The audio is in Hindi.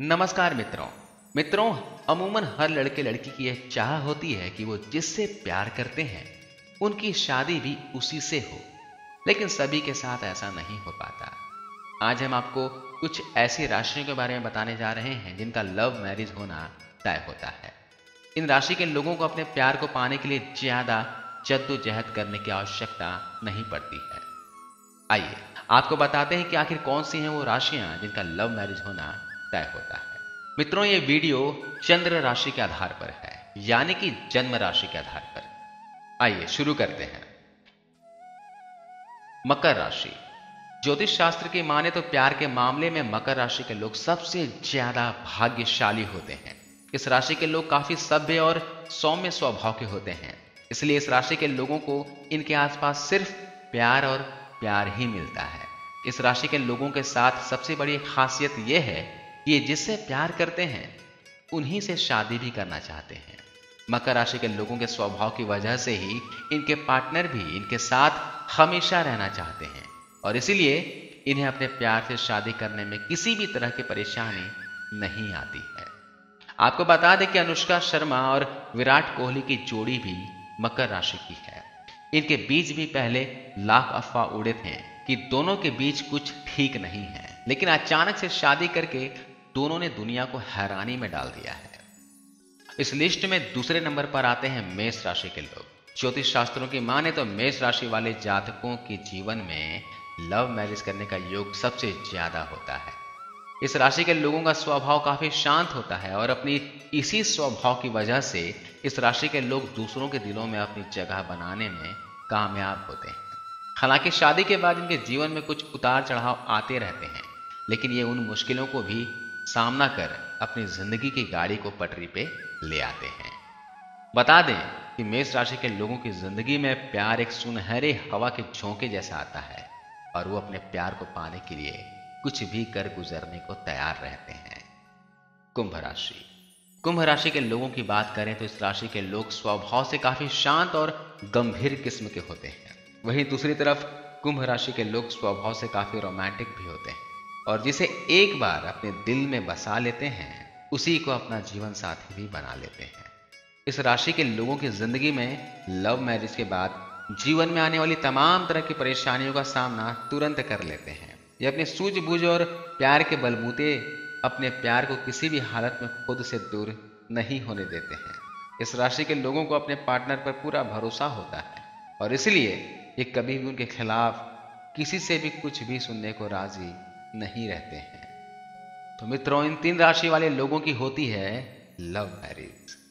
नमस्कार मित्रों। मित्रों, अमूमन हर लड़के लड़की की यह चाह होती है कि वो जिससे प्यार करते हैं, उनकी शादी भी उसी से हो। लेकिन सभी के साथ ऐसा नहीं हो पाता। आज हम आपको कुछ ऐसी राशियों के बारे में बताने जा रहे हैं जिनका लव मैरिज होना तय होता है। इन राशि के लोगों को अपने प्यार को पाने के लिए ज़्यादा जद्दोजहद करने की आवश्यकता नहीं पड़ती है। आइए, आपको बताते हैं कि आखिर कौन सी हैं वो राशियाँ जिनका लव मैरिज होना तय होता है। मित्रों, ये वीडियो चंद्र राशि के आधार पर है, यानी कि जन्म राशि के आधार पर। आइए, शुरू करते हैं। मकर राशि। ज्योतिष शास्त्र की माने तो प्यार के मामले में मकर राशि के लोग सबसे ज़्यादा भाग्यशाली होते हैं। इस राशि के लोग काफ़ी सभ्य और सौम्य स्वभाव के होते हैं। इसलिए इस राशि के लोगों को इनके आसपास सिर्फ़ प्यार और प्यार ही मिलता है। इस राशि के लोगों के साथ सबसे बड़ी खासियत यह है ये जिससे प्यार करते हैं, उन्हीं से शादी भी करना चाहते हैं। मकर राशि के लोगों के स्वभाव की वजह से ही इनके पार्टनर भी इनके साथ हमेशा रहना चाहते हैं। और इसीलिए इन्हें अपने प्यार से शादी करने में किसी भी तरह की परेशानी नहीं आती है। आपको बता दें कि अनुष्का शर्मा और विराट कोहली की जोड़ी भी मकर राशि की है। इनके बीच भी पहले लाख अफवाह उड़े थे कि दोनों के बीच कुछ ठीक नहीं है। लेकिन अचानक से शादी करके दोनों ने दुनिया को हैरानी में डाल दिया है। इस लिस्ट में दूसरे नंबर पर आते हैं मेष राशि के लोग। ज्योतिष शास्त्रों की माने तो मेष राशि वाले जातकों के जीवन में लव मैरिज करने का योग सबसे ज़्यादा होता है। इस राशि के लोगों का स्वभाव काफ़ी शांत होता है और अपनी इसी स्वभाव की वजह से इस राशि के लोग दूसरों के दिलों में अपनी जगह बनाने में कामयाब होते हैं। हालाँकि शादी के बाद इनके जीवन में कुछ उतार चढ़ाव आते रहते हैं, लेकिन ये उन मुश्किलों को भी सामना कर अपनी ज़िंदगी की गाड़ी को पटरी पे ले आते हैं। बता दें कि मेष राशि के लोगों की ज़िंदगी में प्यार एक सुनहरे हवा के झोंके जैसा आता है और वो अपने प्यार को पाने के लिए कुछ भी कर गुजरने को तैयार रहते हैं। कुंभ राशि। कुंभ राशि के लोगों की बात करें तो इस राशि के लोग स्वभाव से काफ़ी शांत और गंभीर किस्म के होते हैं। वहीं दूसरी तरफ़ कुंभ राशि के लोग स्वभाव से काफ़ी रोमांटिक भी होते हैं। और जिसे एक बार अपने दिल में बसा लेते हैं, उसी को अपना जीवन साथी भी बना लेते हैं। इस राशि के लोगों की ज़िंदगी में लव मैरिज के बाद जीवन में आने वाली तमाम तरह की परेशानियों का सामना तुरंत कर लेते हैं। ये अपने सूझबूझ और प्यार के बलबूते अपने प्यार को किसी भी हालत में खुद से दूर नहीं होने देते हैं। इस राशि के लोगों को अपने पार्टनर पर पूरा भरोसा होता है और इसलिए ये कभी भी उनके खिलाफ किसी से भी कुछ भी सुनने को राज़ी नहीं रहते हैं। तो मित्रों, इन तीन राशि वाले लोगों की होती है लव मैरिज।